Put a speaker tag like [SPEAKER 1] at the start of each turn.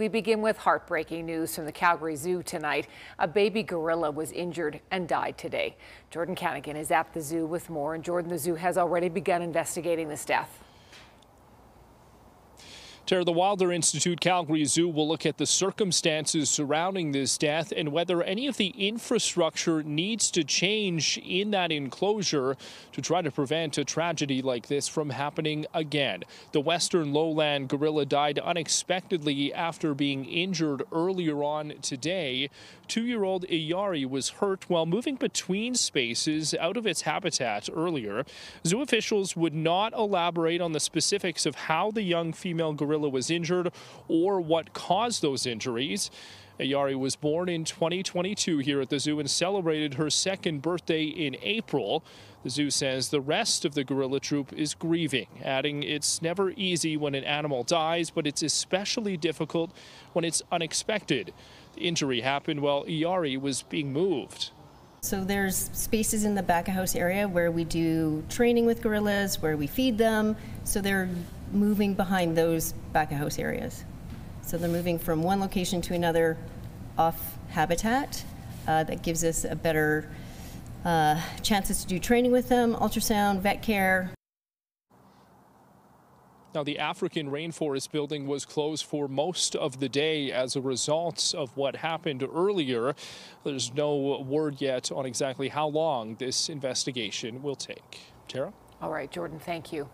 [SPEAKER 1] We begin with heartbreaking news from the Calgary Zoo tonight. A baby gorilla was injured and died today. Jordan Kanygin is at the zoo with more. And Jordan, the zoo has already begun investigating this death.
[SPEAKER 2] Tara, the Wilder Institute Calgary Zoo will look at the circumstances surrounding this death and whether any of the infrastructure needs to change in that enclosure to try to prevent a tragedy like this from happening again. The western lowland gorilla died unexpectedly after being injured earlier on today. Two year old Eyare was hurt while moving between spaces out of its habitat earlier. Zoo officials would not elaborate on the specifics of how the young female gorilla was injured or what caused those injuries. Eyare was born in 2022 here at the zoo and celebrated her second birthday in April. The zoo says the rest of the gorilla troop is grieving, adding it's never easy when an animal dies, but it's especially difficult when it's unexpected. The injury happened while Eyare was being moved.
[SPEAKER 3] So there's spaces in the back of house area where we do training with gorillas, where we feed them. So they're moving behind those back of house areas. So they're moving from one location to another off habitat. Uh, that gives us a better uh, chances to do training with them, ultrasound, vet care.
[SPEAKER 2] Now, the African rainforest building was closed for most of the day as a result of what happened earlier. There's no word yet on exactly how long this investigation will take. Tara?
[SPEAKER 1] All right, Jordan, thank you.